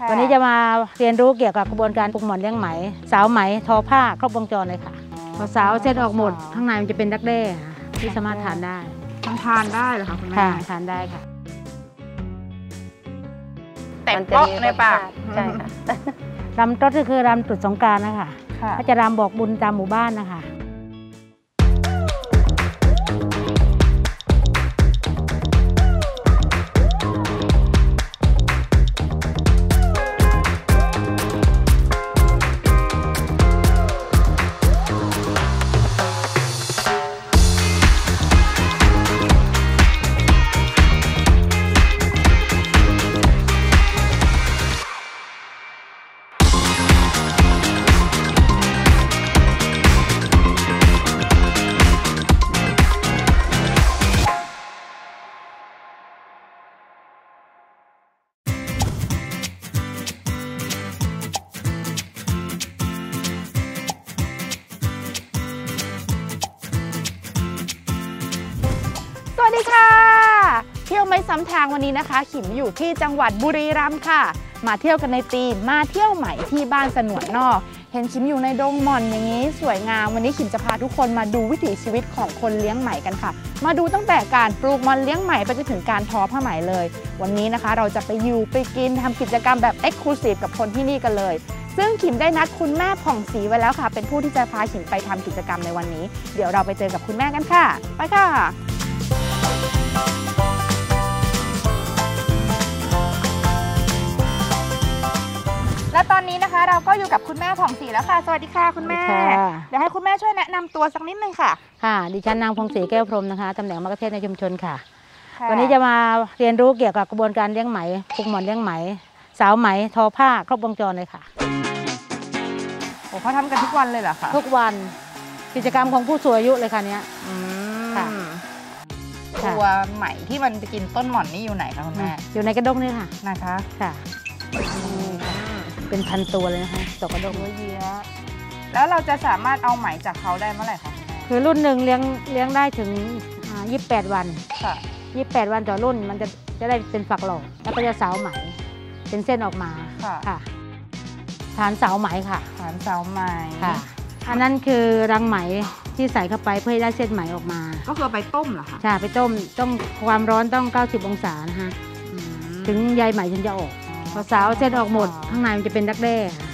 ค่ะวันนี้จะมาเรียนรู้เกี่ยวกับกระบวนการปลูกหมอนเลี้ยงไหม สาวไหมทอผ้าครบวงจรเลยค่ะพอสาวเส้นออกหมดข้างในมันจะเป็นดักแด้ค่ะที่สามารถทานได้มันทานได้เหรอคะคุณแม่ค่ะทานได้ค่ะแต่มันจะเปาะมีในปากรสชาติใช่ค่ะรำต้นก็คือรำตรุษสงกรารนะคะค่ะก็จะรำบอกบุญตามหมู่บ้านนะคะ ทางวันนี้นะคะ ขิมอยู่ที่จังหวัดบุรีรัมย์ค่ะ มาเที่ยวกันในตีมมาเที่ยวใหม่ที่บ้านสนวนนอก เห็นขิมอยู่ในดงหม่อนอย่างนี้ สวยงามวันนี้ขิมจะพาทุกคนมาดูวิถีชีวิตของคนเลี้ยงไหมกันค่ะ มาดูตั้งแต่การปลูกมอนเลี้ยงไหมไปจนถึงการทอผ้าไหมเลย วันนี้นะคะ เราจะไปอยู่ไปกินทำกิจกรรมแบบเอ็กซ์คลูซีฟกับคนที่นี่กันเลยซึ่งขิมได้นัดคุณแม่ผ่องศรีไว้แล้วค่ะ เป็นผู้ที่จะพาขิมไปทำกิจกรรมในวันนี้ เดี๋ยวเราไปเจอกับคุณแม่กันค่ะ ไปค่ะ และตอนนี้นะคะเราก็อยู่กับคุณแม่ผ่องศรีแล้วค่ะ สวัสดีค่ะคุณแม่ สวัสดีค่ะ เดี๋ยวให้คุณแม่ช่วยแนะนำตัวสักนิดนึงค่ะค่ะ ดิฉันนางพงศรีแก้วพรหมนะคะตำแหน่งมะเขือเทศในชุมชนค่ะ ค่ะวันนี้จะมาเรียนรู้เกี่ยวกับกระบวนการเลี้ยงไหมปลูกหมอนเลี้ยงไหม สาวไหม ทอผ้า ครบวงจรเลยค่ะ โอ้เขาทำกันทุกวันเลยเหรอคะทุกวัน กิจกรรมของผู้สูงอายุเลยค่ะเนี้ย อืมค่ะค่ะตัวไหมที่มันไปกินต้นหม่อนนี่อยู่ไหนคะคุณแม่ อยู่ในกระด้งนี่ค่ะนะคะ ค่ะ เป็นพันตัวเลยนะคะต่อกระด้งเยอะแยะแล้วเราจะสามารถเอาไหมจากเขาได้เมื่อไหร่คะคุณแม่คือรุ่นหนึ่งเลี้ยงเลี้ยงได้ถึงอ่า28 วัน ค่ะ 28 วันต่อรุ่นมันจะจะได้เป็นฝักหลอกแล้วก็จะสาวไหม เป็นเส้นออกมาค่ะ ค่ะฐานสาวไหมค่ะ ฐานเสาไหมค่ะ อันนั้นคือรังไหมที่ใส่เข้าไปเพื่อให้ได้เส้นไหมออกมาก็คือเอาไปต้มเหรอคะใช่ไปต้มต้องความร้อนต้อง 90 องศานะคะอืมถึงใยไหมถึงจะออก พอสาวเส้นออกหมด ข้างในมันจะเป็นดักแด้ค่ะ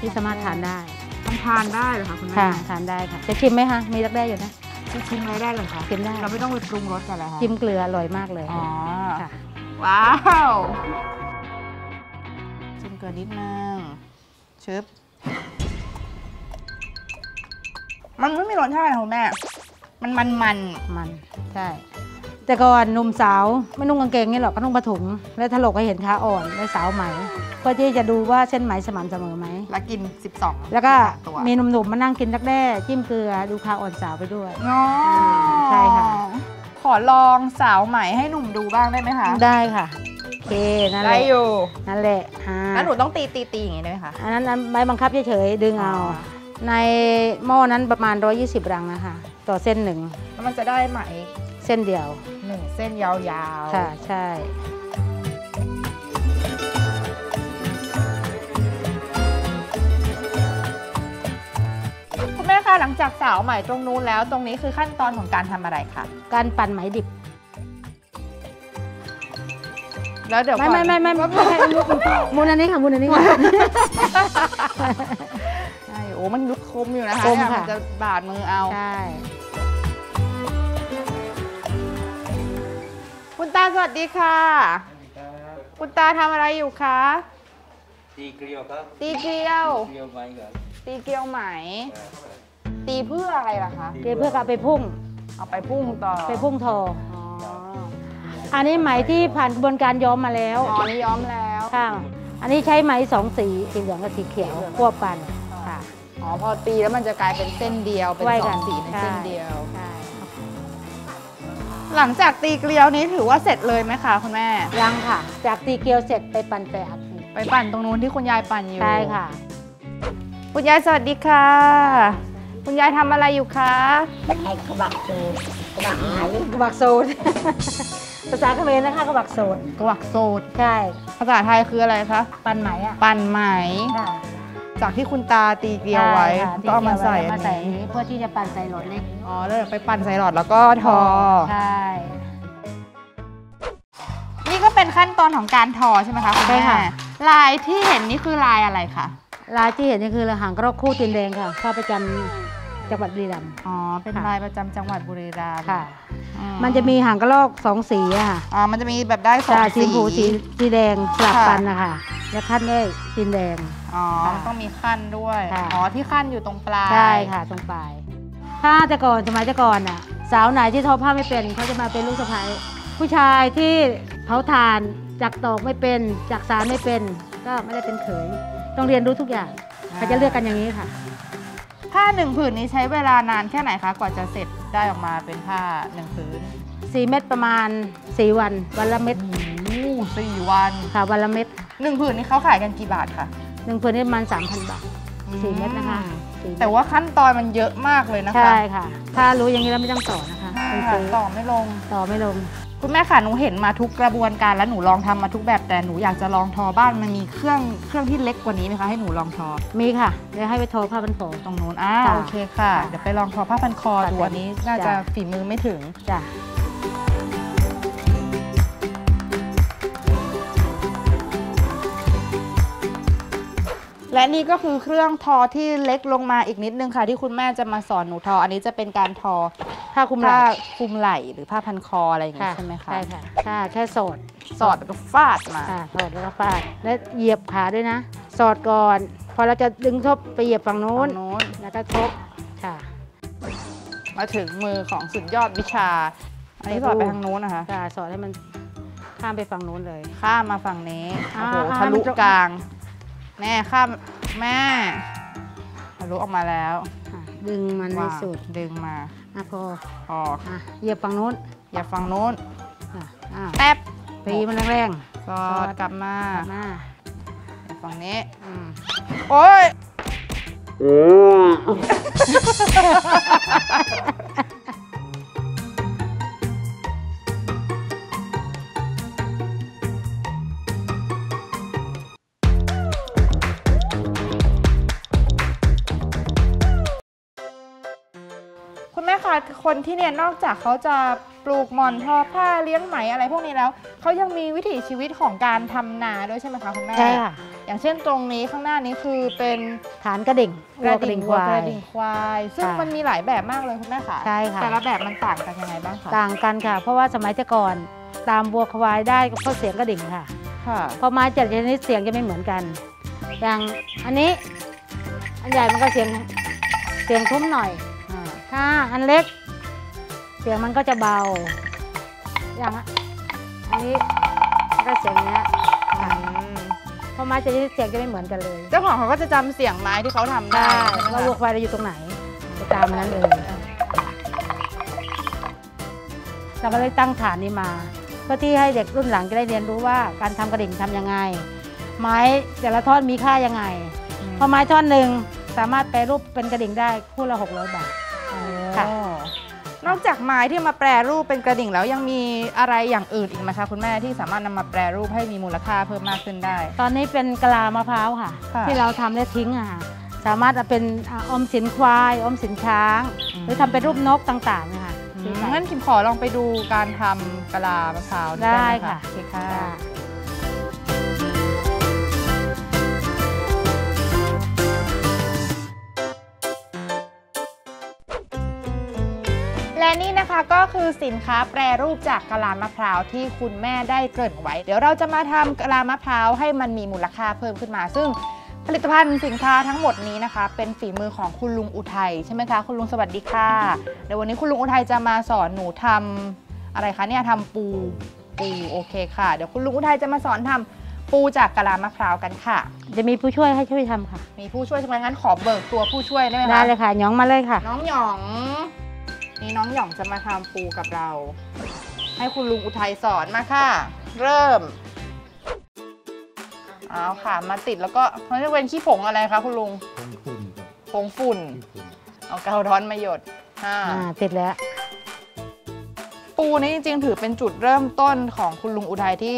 ที่สามารถทานได้มันทานได้เหรอคะคุณแม่ค่ะทานได้ค่ะ จะชิมไหมคะมีดักแด้อยู่นะชิมอะไรได้เลยคะชิมได้เราไม่ต้องไปปรุงรสกันเลยคะจิ้มเกลืออร่อยมากเลยอ๋อค่ะว้าวจิ้มเกลือนิดนึงชึบมันไม่มีรสชาตินะคุณแม่ มันมันมันมันใช่ แต่ก่อนหนุ่มสาวไม่นุ่งกางเกงนี่หรอกก็นุ่งผ้าถุง แล้วถลกให้เห็นขาอ่อนและสาวไหมเพื่อที่จะดูว่าเส้นไหมสม่ำเสมอไหม แล้วกิน 12แล้วก็ตัวมีหนุ่มๆมานั่งกินดักแด้จิ้มเกลือดูขาอ่อนสาวไปด้วย อ๋อใช่ค่ะ ขอลองสาวไหมให้หนุ่มดูบ้างได้ไหมคะได้ค่ะโอเคนั่นแหได้ละอยู่นั่นแหละอ่าแล้วหนูต้องตีตีตีอย่างงี้ได้ไหมคะ อันนั้นอันใบบังคับเฉยๆดึงเอาอ๋อ ในหม้อนั้นประมาณ 120 รังนะคะต่อเส้นหนึ่งแล้วมันจะได้ไหมเส้นเดียวหนึ่ง เส้นยาวๆ ค่ะ ใช่ คุณแม่คะหลังจากสาวไหมตรงนู้นแล้ว ตรงนี้คือขั้นตอนของการทำอะไรคะการปั่นไหมดิบ แล้วเดี๋ยวไม่ก่อนไม่ไม่ไม่ไม่ไม่มูลอันนี้ค่ะมูลอันนี้ค่ะ ใช่โอ้มันลุกคมอยู่นะคะคมเนี่ยค่ะ มันจะบาดมือเอา ใช่ คุณตาสวัสดีค่ะ คุณตาทำอะไรอยู่คะ ตีเกลียวครับ ตีเกลียว เกลียวไม้ครับตีเกลียวไหม ตีเพื่ออะไรล่ะคะเดี๋ยวเพื่อเอาไปพุ่ง เอาไปพุ่งต่อไปพุ่งทอ อ๋ออันนี้ไหมที่ผ่านกระบวนการย้อมมาแล้วอ๋อนี่ย้อมแล้วค่ะ อันนี้ใช้ไหมสองสีสีเหลืองกับสีเขียวควบกันค่ะ อ๋อพอตีแล้วมันจะกลายเป็นเส้นเดียวเป็นไว้สกัอนงสีในใช่เส้นเดียวใช่ หลังจากตีเกลียวนี้ถือว่าเสร็จเลยไหมคะคุณแม่ ยังค่ะ จากตีเกลียวเสร็จไปปั่นแปะไปปั่นตรงนู้นที่คุณยายปั่นอยู่ใช่ค่ะ คุณยายสวัสดีค่ะ คุณยายทำอะไรอยู่คะให้กระบะดูกระบะหายบักโซนภาษาเขมรนะคะก็บักโสดกวักโสดใช่ภาษาไทยคืออะไรคะ ปันไหมอะปั่นไหมค่ะ จากที่คุณตาตีเกลียวไว้ ใช่ค่ะก็เอามาใส่ที่อัเกี่ยวไว้มานใส่นี้อันนี้ เพื่อที่จะปั่นใส่โหลดเล็กอ๋อแล้วเดี๋ยวไปปั่นใส่หลอดแล้วก็ทอ ใช่ นี่ก็เป็นขั้นตอนของการทอใช่ไหมคะคุณใช่แม่ค่ะ ลายที่เห็นนี่คือลายอะไรคะลายที่เห็นนี่คือหางกระรอกคู่ตีนแดงค่ะเข้าประจำ จังหวัดบุรีรัมย์ อ๋อ เป็นค่ะ ลายประจำจังหวัดบุรีรัมย์ค่ะ อืมันจะมีหางกระรอกสองสีอะค่ะอ๋อมันจะมีแบบได้สองใช่สี สีผูสีสีแดงสลับค่ะ กันนะคะแล้วขั้นด้วยตีนแดง อ๋อ ค่ะต้องมีขั้นด้วย ค่ะ อ๋อ ที่ขั้นอยู่ตรงปลายใช่ค่ะตรงปลาย ถ้าแต่ก่อนสมัยแต่ก่อนอะ สาวไหนที่ทอผ้าไม่เป็นเขาจะมาเป็นลูกสะใภ้ผู้ชายที่เผาถ่านจักตอกไม่เป็นจักสารไม่เป็น ก็ไม่ได้เป็นเขยต้องเรียนรู้ทุกอย่างเขาจะเลือกกันอย่างนี้ค่ะ ผ้าหนึ่งผืนนี้ใช้เวลานานแค่ไหนคะ กว่าจะเสร็จได้ออกมาเป็นผ้าหนึ่งผืน4เม็ดประมาณ4วัน วันละเม็ดโอ้โหสี่วันค่ะ วันละเม็ดหนึ่งผืนนี้เขาขายกันกี่บาทคะหนึ่งผืนนี่ประมาณ3,000บาท4เม็ดนะคะอืมสี่เม็ดแต่ว่าขั้นตอนมันเยอะมากเลยนะคะ ใช่ค่ะ ถ้ารู้อย่างนี้แล้วไม่ต้องต่อนะคะใช่เป็นค่ะซื้อต่อไม่ลง ต่อไม่ลง คุณแม่ค่ะหนูเห็นมาทุกกระบวนการแล้วหนูลองทำมาทุกแบบแต่หนูอยากจะลองทอบ้านมันมีเครื่องเครื่องที่เล็กกว่านี้ไหมคะให้หนูลองทอ มีค่ะเดี๋ยวให้ไปโทรผ้าพันโผตรงนู้นอ่าค่ะโอเคค่ะค่ะ เดี๋ยวไปลองทอผ้าพันคอดูค่ะอันนี้น่าจะจ้ะฝีมือไม่ถึงจ้ะ และนี่ก็คือเครื่องทอที่เล็กลงมาอีกนิดนึงค่ะ ที่คุณแม่จะมาสอนหนูทอ อันนี้จะเป็นการทอผ้าคลุมไหล่ผ้าคลุมไหล่หรือผ้าพันคออะไรอย่างงี้ใช่ไหมคะใช่ค่ะค่ะแค่โสดสอดแล้วก็ฟาดมาค่ะโสดแล้วก็ฟาดและเหยียบขาด้วยนะ สอดก่อน พอเราจะดึงทบไปเหยียบฝั่งนู้นฝั่งนู้นแล้วก็ทบค่ะ มาถึงมือของสุดยอดวิชา อันนี้สอดไปทางนู้นนะคะค่ะสอดให้มันข้ามไปฝั่งนู้นเลย ข้ามมาฝั่งนี้โอ้อ่าโหอ่าทะลุมันจะกลาง แม่ข้ามแม่ทะลุออกมาแล้วค่ะดึงมันให้วางสุดดึงมาอะพอออกอะเหยียบฝั่งนู้นอย่าฝั่งนู้นอะอะแป๊บตีมันแรงสอดกลับมาๆกลับมาอย่าฝั่งนี้อืมโอ้ย คุณแม่คะคนที่เนี่ยนอกจากเขาจะปลูกหมอนทอผ้าเลี้ยงไหมอะไรพวกนี้แล้ว เขายังมีวิถีชีวิตของการทำนาด้วยใช่ไหมคะคุณแม่ใช่ค่ะ อย่างเช่นตรงนี้ข้างหน้านี้คือเป็นฐานกระดิ่งวัวกระดิ่งควากระยดิ่งควาย ซึ่งค่ะมันมีหลายแบบมากเลยคุณแม่ค่ะ ใช่ค่ะ แต่ละแบบมันต่างกันยังไงบ้างคะต่างกันค่ะ เพราะว่าสมัยแต่ก่อนตามวัวควายได้ก็เพราะเสียงกระดิ่งค่ะ ค่ะ พอไม้จัดชนิดเสียงจะไม่เหมือนกัน อย่างอันนี้ อันใหญ่มันก็เสียงเสียงทุ้มหน่อยอ่า ถ้าอันเล็ก เสียงมันก็จะเบา อย่างอันนี้มันก็เสียงอย่างเนี้ยค่ะอืมเพราะไม้จัดชนิดเสียงจะไม่เหมือนกันเลยเจ้าของเขาก็จะจำเสียงไม้ที่เขาทำได้ใช่ใช่ไหมว่าคะ วัวควายเราอยู่ตรงไหนไปตามมันนั้นเลยเราก็เลยตั้งฐานนี้มา เพื่อที่ให้เด็กรุ่นหลังจะได้เรียนรู้ว่าการทำกระดิ่งทำยังไง ไม้แต่ละท่อนมีค่ายังไง เพราะไม้ท่อนหนึ่งสามารถแปรรูปเป็นกระดิ่งได้คู่ละ600บาทค่ะโอ้น อกจากไม้ที่มาแปรรูปเป็นกระดิ่งแล้วยังมีอะไรอย่างอื่นอีกไหมคะคุณแม่ที่สามารถนำมาแปรรูปให้มีมูลค่าเพิ่มมากขึ้นได้ ตอนนี้เป็นกะลามะพร้าวค่ะค่ะที่เราทำและทิ้งอะค่ะสามารถเอาเป็นอ่าออมสินควายออมสินช้าง หรือทำเป็นรูปนกต่างๆเนะคะอืมงั้นคิมขอลองไปดูการทำกะลามะพร้าวได้หมค่ะโอเคค่ะ นี่นะคะก็คือสินค้าแปรรูปจากกะลามะพร้าวที่คุณแม่ได้เกริ่นไว้ เดี๋ยวเราจะมาทำกะลามะพร้าวให้มันมีมูลค่าเพิ่มขึ้นมา ซึ่งผลิตภัณฑ์สินค้าทั้งหมดนี้นะคะ เป็นฝีมือของคุณลุงอุทัยใช่ไหมคะคุณลุงสวัสดีค่ะเดี๋ยววันนี้คุณลุงอุทัยจะมาสอนหนูทำอะไรคะเนี่ยทำปูปูโอเคค่ะ เดี๋ยวคุณลุงอุทัยจะมาสอนทำปูจากกะลามะพร้าวกันค่ะ จะมีผู้ช่วยให้ช่วยทำค่ะ มีผู้ช่วยใช่ไหมงั้นขอเบิกตัวผู้ช่วยได้ไหมคะได้เลยค่ะหยองมาเลยค่ะ น้องหยอง นี่น้องหยองจะมาทำปูกับเรา ให้คุณลุงอุทัยสอนมาค่ะ เริ่ม เอาค่ะ มาติดแล้วก็เขาจะเป็นขี้ผงอะไรคะคุณลุง ผงฝุ่นครับผงฝุ่น ขี้ฝุ่นเอากาวร้อนมาหยดอ่าอ่าติดแล้วปูปูนี่จริงๆ ถือเป็นจุดเริ่มต้นของคุณลุงอุทัยที่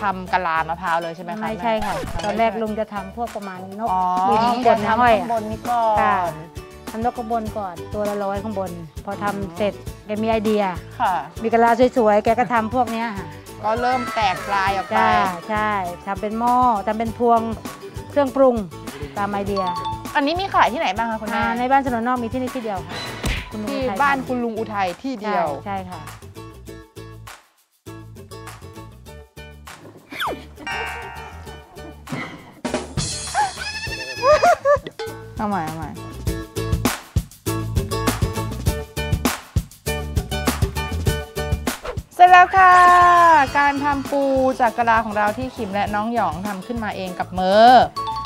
ทำกะลามะพร้าวเลยใช่ไหมคะไม่ใช่ค่ะ แม่ตอนแรกลุงจะทำพวกประมาณนกอ๋อบินข้างบนจะนะทำห้อยข้างบอะ นนี่ก่อค่ะ น ทำนกข้างบนก่อนตัวละร้อยข้างบน พอทำเสร็จแกมีไอเดีย ค่ะ มีกะลาสวยๆ แกก็ทำพวกเนี้ยค่ะก็เริ่มแตกปลายออกไปใช่ใช่ทำเป็นหม้อทำเป็นพวงเครื่องปรุงตามไอเดียอันนี้มีขายที่ไหนบ้างคะคุณแม่อ่าในบ้านสนนนอกมีที่นี่ที่เดียวค่ะคุณลุงที่อุทัยบ้านทำคุณลุงอุทัยที่เดียว ใช่ใช่ค่ะ เอาใหม่เอาใหม่ แล้วค่ะ การทำปูจากกะลาของเราที่ขิมและน้องหยองทำขึ้นมาเองกับมือ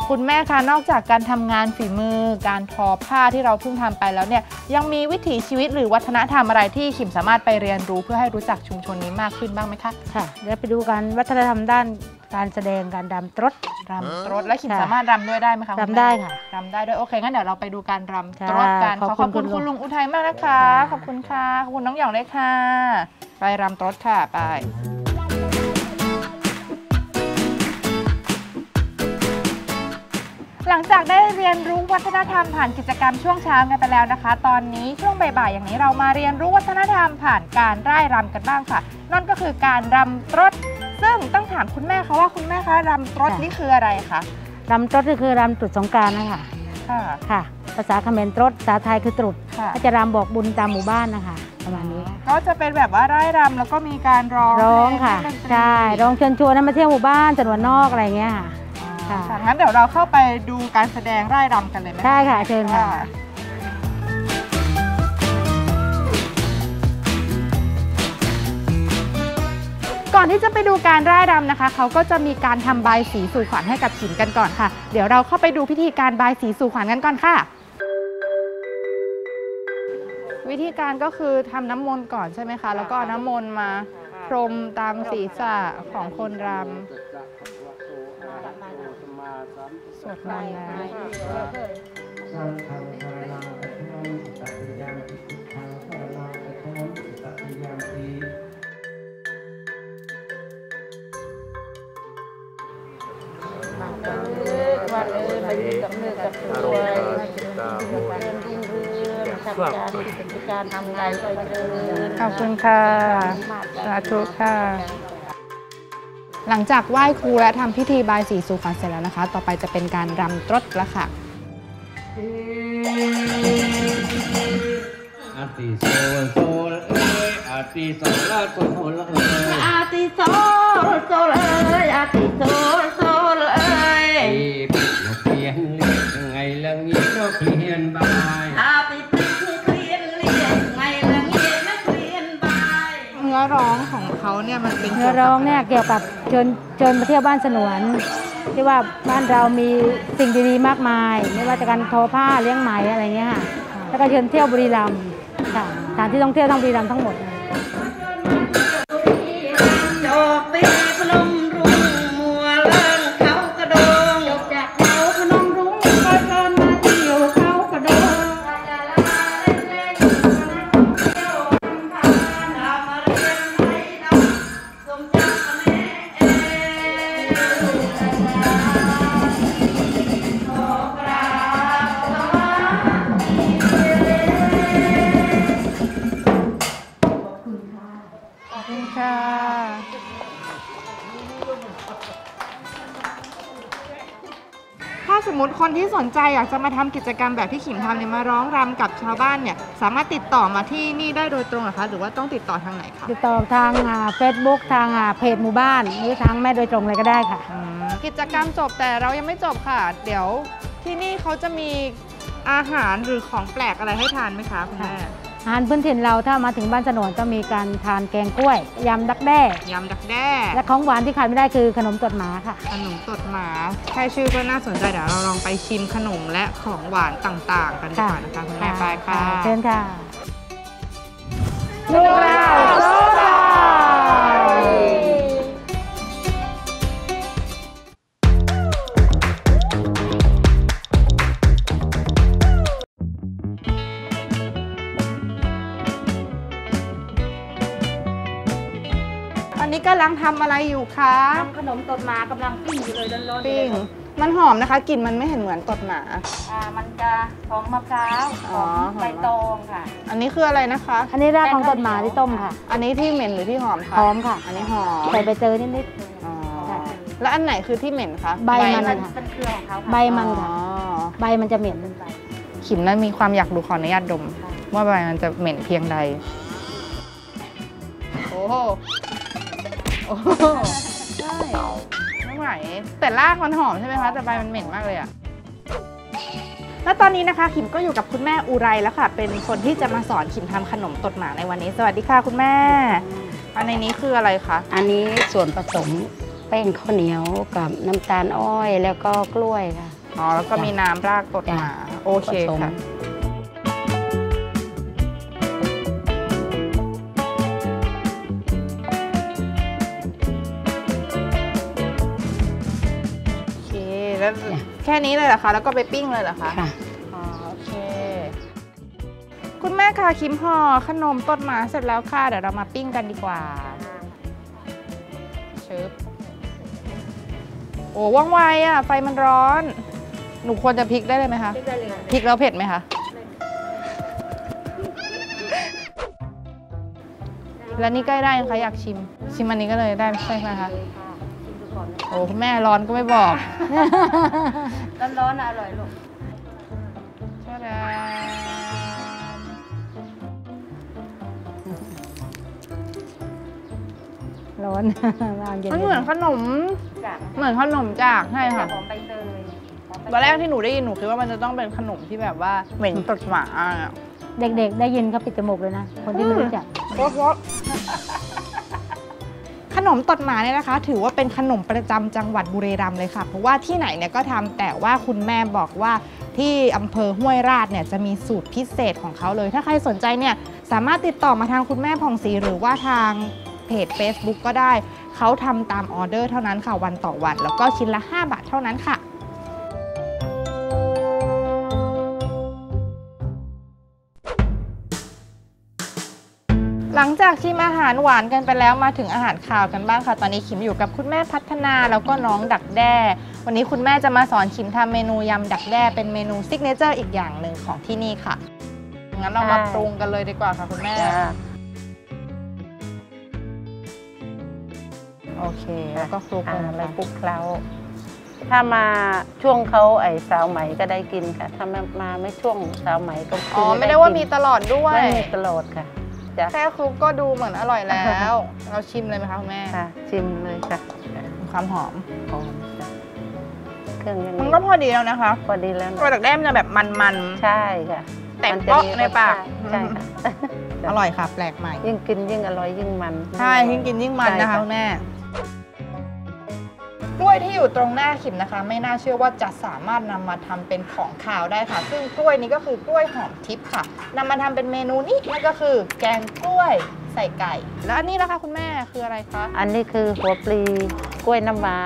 คุณแม่คะนอกจากการทำงานฝีมือ การทอผ้าที่เราเพิ่งทำไปแล้วเนี่ยยังมีวิถีชีวิตหรือวัฒนธรรมอะไรที่ขิมสามารถไปเรียนรู้เพื่อให้รู้จักชุมชนนี้มากขึ้นบ้างไหมคะ ค่ะเดี๋ยวไปดูกันวัฒนธรรมด้าน การแสดงการดำตรดรำตรดและขิมค่ะสามารถรำด้วยได้ไหมคะคุณแม่รำได้ค่ะรำได้ด้วยโอเคงั้นเดี๋ยวเราไปดูการรำตรดค่ะกันขขออบขอบคุคุณณคุณลุงอุทัยมากนะคะค่ะขอบคุณค่ะขอบคุณน้องหยองเลยค่ะ ไปรำตรดค่ะไปหลังจากได้เรียนรู้วัฒนธรรมผ่านกิจกรรมช่วงเช้ากันไปแล้วนะคะ ตอนนี้ช่วงบ่ายๆอย่างนี้เรามาเรียนรู้วัฒนธรรมผ่านการร่ายรำกันบ้างค่ะ นั่นก็คือการรำตรด ซึ่งต้องถามคุณแม่คะว่าคุณแม่คะรำตรดนี่คืออะไรคะรำตรดก็คือรำตรุษสงกรารนะคะค่ะค่ะ ภาษาเขมรตรดภาษาไทยคือตรุษค่ะก็จะรำบอกบุญตามหมู่บ้านนะคะประมาณนี้ก็จะเป็นแบบว่าร่ายรำแล้วก็มีการร้องร้องค่ะเพลงดนตรีใช่ร้องเชิญชวนให้มาเที่ยวหมู่บ้านจังหวัดนอกอะไรอย่างเงี้ยค่ะค่ะค่ะงั้นเดี๋ยวเราเข้าไปดูการแสดงร่ายรำกันเลยไหมได้ค่ะเชิญค่ะ ก่อนที่จะไปดูการร่ายรำนะคะ เขาก็จะมีการทำบายสีสู่ขวัญให้กับขิมกันก่อนค่ะ เดี๋ยวเราเข้าไปดูพิธีการบายสีสู่ขวัญกันก่อนค่ะ วิธีการก็คือทำน้ำมนต์ก่อนใช่ไหมคะ แล้วก็เอาน้ำมนต์มาพรมตามศีรษะของคนรำสวดมนต์ แล้วการทำงานไปเดินขอบคุณค่ะ สาธุค่ะ หลังจากไหว้ครูและทำพิธีบายสีสู่ขวัญเสร็จแล้วนะคะ ต่อไปจะเป็นการรำตรดล้วค่ะอาติโซโซลเอ้ยอาติโซลาโซลเอ้ยอาติโซโซเลยอาติโซโซเลไอ้ย ยังไงละงี้นกเพียนบายอาติปิดเรียนเรียนไงละเงียนักเรียนบายเนื้อร้องของเขาเนี่ยมันเป็นเนื้อร้องเนี่ยเกี่ยวกับเชิญเชิญมาเที่ยวบ้านสนวน ที่ว่าบ้านเรามีสิ่งดีๆมากมาย ไม่ว่าจะการทอผ้าเลี้ยงไหมอะไรเงี้ยค่ะแล้วก็เชิญเที่ยวบุรีรัมย์ค่ะสถานที่ท่องเที่ยวทั้งบุรีรัมย์ทั้งหมดเลยจบปี มมติคนที่สนใจอยากจะมาทำกิจกรรมแบบที่ขิมทำเนี่ยมาร้องรำกับชาวบ้านเนี่ยสามารถติดต่อมาที่นี่ได้โดยตรงเหรอคะ หรือว่าต้องติดต่อทางไหนคะติดต่อทางเฟซบุ๊กทางอ่าเพจหมู่บ้านหรือทางแม่โดยตรงเลยก็ได้ค่ะกิจกรรมจบแต่เรายังไม่จบค่ะ เดี๋ยวที่นี่เขาจะมีอาหารหรือของแปลกอะไรให้ทานไหมคะคุณแม่ อาหารพื้นถิ่นเราถ้ามาถึงบ้านสนวนต้องมีการทานแกงกล้วยยำดักแด้ยำดักแด้ และของหวานที่ขาดไม่ได้คือขนมตดหมาค่ะ ขนมตดหมาแค่ชื่อก็น่าสนใจเดี๋ยวเราลองไปชิมขนมและของหวานต่างๆ กันดีกว่านะคะคุณแม่ไปค่ะเชิญค่ะลูกเรา นี้กำลังทำอะไรอยู่คะทำขนมตดหมากำลังปิ้งอยู่เลยร้อนๆปิ้งมันหอมนะคะกลิ่นมันไม่เห็นเหมือนตดหมาอ่ามันจะหอมมะพร้าวอ๋อใบตองค่ะ อันนี้คืออะไรนะคะ อันนี้รากของตดหมาที่ต้มค่ะ อันนี้ที่เหม็นหรือที่หอมคะหอมค่ะ อันนี้หอมใส่ใบเตยนิดอ๋อค่ะแล้วอันไหนคือที่เหม็นคะๆใบมันมันค่ะเป็นเครือของเขาใบมันค่ะอ๋อใบมันจะเหม็นเป็นใบขิมนั้นมีความอยากดูขออนุญาตดมค่ะว่าใบมันจะเหม็นเพียงใดโอ้ โหโอ้โหใช่ไม่ไหวแต่รากมันหอมใช่ไหมคะแต่ใบมันเหม็นมากเลยอะแล้วตอนนี้นะคะขิมก็อยู่กับคุณแม่อุไรแล้วค่ะ เป็นคนที่จะมาสอนขิมทำขนมตดหมาในวันนี้ สวัสดีค่ะคุณแม่อันในนี้คืออะไรคะอันนี้ส่วนผสมแป้งข้าวเหนียวกับน้ำตาลอ้อยแล้วก็กล้วยค่ะ อ๋อแล้วก็มีน้ำรากตดหมาโอเคผสมค่ะ แล้วแค่นี้เลยเหรอคะแล้วก็ไปปิ้งเลยเหรอคะค่ะอ๋อโอเค คุณแม่ค่ะคิมห่อขนมต้นหมาเสร็จแล้วค่ะ เดี๋ยวเรามาปิ้งกันดีกว่าชึบโอ้ว่องไวอะ ไฟมันร้อน หนูควรจะพลิกได้เลยไหมคะได้เลยพริกแล้วเผ็ดไหมคะแล้วนี่ใกล้ได้ยังคะอยากชิม ชิมอันนี้ก็เลยได้ใช่ไหมคะ โอ้คุณแม่ร้อนก็ไม่บอก ร้อนๆนะอร่อยลูกชาดาร้อนวางเย็นมันเหมือนขนมจ้ะเหมือนขนมจากใช่จะค่ะหอมใบเตยหอมใบเตยตอนแรกที่หนูได้ยินหนูคิดว่ามันจะต้องเป็นขนมที่แบบว่าเหม็นตดหมาอะเด็กๆ ได้ยินก็ปิดจมูกเลยนะ คนที่ไม่รู้จักเพราะเพราะ ขนมตดหมาเนี่ยนะคะ ถือว่าเป็นขนมประจำจังหวัดบุรีรัมย์เลยค่ะ เพราะว่าที่ไหนเนี่ยก็ทำแต่ว่าคุณแม่บอกว่าที่อำเภอห้วยราชเนี่ยจะมีสูตรพิเศษของเขาเลย ถ้าใครสนใจเนี่ยสามารถติดต่อมาทางคุณแม่ผ่องศรีหรือว่าทางเพจ Facebook ก็ได้ เขาทำตามออเดอร์เท่านั้นค่ะวันต่อวัน แล้วก็ชิ้นละ 5 บาทเท่านั้นค่ะ หลังจากชิมอาหารหวานกันไปแล้วมาถึงอาหารคาวกันบ้างค่ะ ตอนนี้ขิมอยู่กับคุณแม่พัฒนาแล้วก็น้องดักแด้ วันนี้คุณแม่จะมาสอนขิมทำเมนูยำดักแด้เป็นเมนู signature อีกอย่างหนึ่งของที่นี่ค่ะ งั้นเรามาใช่ปรุงกันเลยดีกว่าค่ะคุณแม่จ้าโอเค แล้วก็คลุกอ่าลงไปแล้ไปวคลุกเคล้า ถ้ามาช่วงเขาไอ้สาวไหมก็ได้กินค่ะ ถ้าไม่มาไม่ช่วงสาวไหมก็คือ๋อไม่ได้ว่ามีตลอดด้วย ไม่มีตลอดค่ะ จ้ะแค่คลุกก็ดูเหมือนอร่อยแล้ว เราชิมเลยไหมคะคุณแม่ค่ะ ชิมเลยค่ะมีความหอมหอมจ้ะเครื่องอย่างมันนี้ก็พอดีแล้วนะคะพอดีแล้วตัวนะดักแด้มันจะแบบมันใช่ค่ะๆแต่มันจะเปาะมีในปากรสชติใช่ค่ะอร่อยค่ะ แปลกใหม่ ยิ่งกินยิ่งอร่อยยิ่งมัน ใช่ยิ่งกินยิ่งมันใช่นะคะคุณแม่ กล้วยที่อยู่ตรงหน้าขิมนะคะ ไม่น่าเชื่อว่าจะสามารถนำมาทำเป็นของขาวได้ค่ะ ซึ่งกล้วยนี้ก็คือกล้วยหอมทิพย์ค่ะนำมาทำเป็นเมนูนี้นั่นก็คือ แกงกล้วยใส่ไก่ แล้วอันนี้นะคะคุณแม่คืออะไรคะ อันนี้คือหัวปลีกล้วยน้ำว้า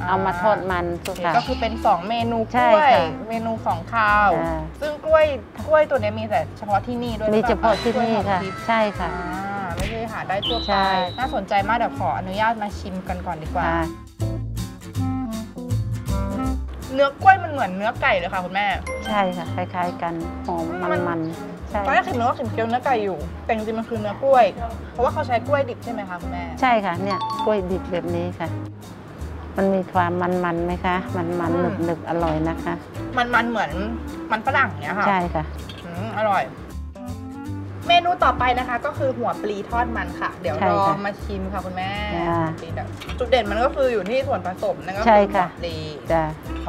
อ่า เอามาทอดมันสุกค่ะ ก็คือเป็น 2 เมนูกใช่ล้วยค่ะเมนูของขาว อ่า ซึ่งกล้วยกล้วยตัวนี้มีแต่เฉพาะที่นี่ด้วยมีหรือปเฉล่พาะที่นี่กล้วยหอมค่ะทิพย์ใช่ค่ะ อ่าไม่ใช่หาได้ทั่วใช่ ไปน่าสนใจมากเดี๋ยวขออนุญาตมาชิมกันก่อนดีกว่า ค่ะ เนื้อกล้วยมันเหมือนเนื้อไก่เลยค่ะคุณแม่ใช่ค่ะคล้ายๆกันหอมมัมันนมันๆใช่ตอนแรกขิมนึกว่าขิมเคี้ยวเนื้อไก่อยู่ แต่จริงๆมันคือเนื้อกล้วย เพราะว่าเขาใช้กล้วยดิบใช่ไหมคะคุณแม่ใช่ค่ะเนี่ยกล้วยดิบแบบนี้ค่ะ มันมีความมันๆไหมคะ มันมันหนึบหนึบๆอร่อยนะคะ มันมันเหมือนมันฝรั่งเนี้ยค่ะใช่ค่ะอืมอร่อย เมนูต่อไปนะคะก็คือหัวปลีทอดมันค่ะ เดี๋ยวใช่รอค่ะมาชิมค่ะคุณแม่จ้าปลีแบบจุดเด่นมันก็คืออยู่ที่ส่วนผสมนั่นก็ใช่คือหัค่ะ วปลีจะ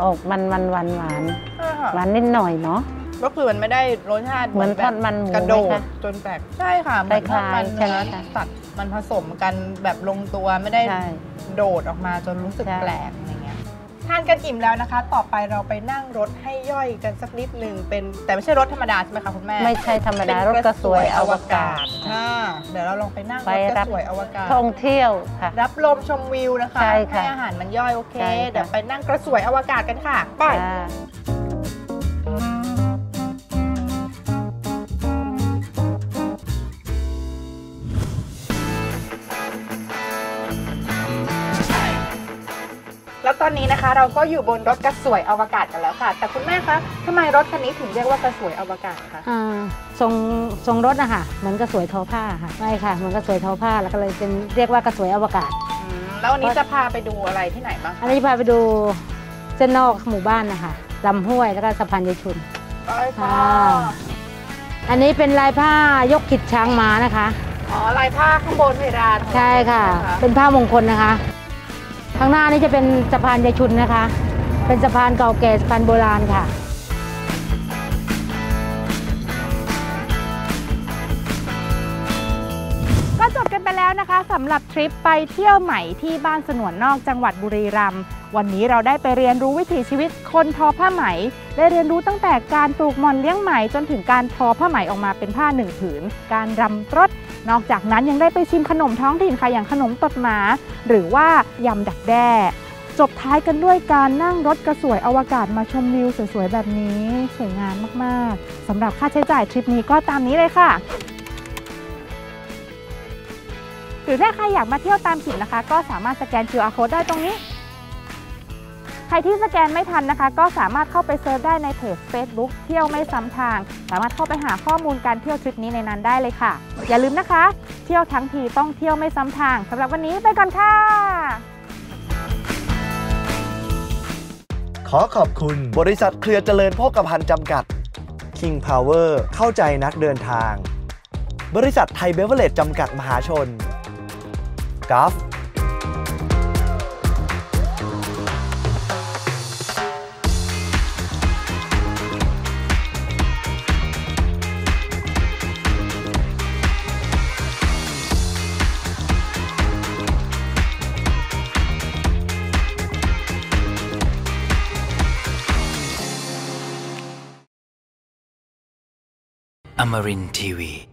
ออกมันมันหวานหวานใช่ค่ะหวานนิดหน่อยเนาะ ก็คือมันไม่ได้รสชาติเหมือนแบบทอดมันหมูกระโดไหมดคะจนแปลกใช่ค่ะเหมือนทอดมันคล้ายๆเนื้อใช่ไหมคะ ตัดมันผสมกันแบบลงตัวไม่ได้ ใช่ โดดออกมาจนรู้สึกใช่ แปลกอะไรเงี้ย ทานกันอิ่มแล้วนะคะ ต่อไปเราไปนั่งรถให้ย่อยกันสักนิดหนึ่งเป็นแต่ไม่ใช่รถธรรมดาใช่ไหมคะคุณแม่ไม่ใช่ธรรมเป็นดารถกระสวยอวกาศค่ะเดี๋ยวเราลองไปนั่งรไปถกรัระบสวยอวกาศท่องเที่ยวค่ะ รับลมชมวิวนะคะใช่ค่ะอาหารมันย่อยโอเคใช่ค่ะเดี๋ยวไปนั่งกระสวยอวกาศกันค่ะไป แล้วตอนนี้นะคะ เราก็อยู่บนรถกระสวยอวกาศกันแล้วค่ะ แต่คุณแม่คะทำไมรถคันนี้ถึงเรียกว่ากระสวยอวกาศคะอ่าทรงทรงรถนะคะเหมือนกระสวยทอผ้าค่ะไม่ค่ะเหมือนกระสวยทอผ้าแล้วก็เลยเป็นเรียกว่ากระสวยอวกาศ อืมแล้ววันนี้จะพาไปดูอะไรที่ไหนบ้างอันนี้พาไปดูเส้นนอกหมู่บ้านนะคะลำห้วยแล้วก็สะพานยายชุน ไปค่ะอ่าอันนี้เป็นลายผ้ายกขิดช้างม้านะคะ อ๋อลายผ้าข้างบนเพดานของเราใช่ค่ะไหมเป็นผ้ามงคลนะคะ ข้างหน้านี่จะเป็นสะพานยายชุนนะคะ เป็นสะพานเก่าแก่สะพานโบราณค่ะก็จบกันไปแล้วนะคะสำหรับทริปไปเที่ยวใหม่ที่บ้านสนวนนอกจังหวัดบุรีรัมย์วันนี้เราได้ไปเรียนรู้วิถีชีวิตคนทอผ้าไหม ได้เรียนรู้ตั้งแต่การปลูกหม่อนเลี้ยงไหมจนถึงการทอผ้าไหมออกมาเป็นผ้าหนึ่งผืน การรำรถ นอกจากนั้นยังได้ไปชิมขนมท้องถิ่นค่ะอย่างขนมตดหมา หรือว่ายำดักแด้ จบท้ายกันด้วยการนั่งรถกระสวยอวกาศมาชมวิวสวยๆแบบนี้ สวยงามมากๆสำหรับค่าใช้จ่ายทริปนี้ก็ตามนี้เลยค่ะหรือถ้าใครอยากมาเที่ยวตามขิมนะคะ ก็สามารถสแกน QR code ได้ตรงนี้ รที่สแกนไม่ทันนะคะ ก็สามารถเข้าไปเซิร์ชได้ในเพจ Facebook เที่ยวไม่ซ้ำทาง สามารถเข้าไปหาข้อมูลการเที่ยวทริปนี้ในนั้นได้เลยค่ะ อย่าลืมนะคะ เที่ยวทั้งทีต้องเที่ยวไม่ซ้ำทางสำหรับวันนี้ไปก่อนค่ะ ขอขอบคุณบริษัทเครือเจริญโภคภัณฑ์จำกัด King Power เข้าใจนักเดินทาง บริษัทไทยเบเวอร์เลจจำกัดมหาชนกราฟ Amarin Tiwi.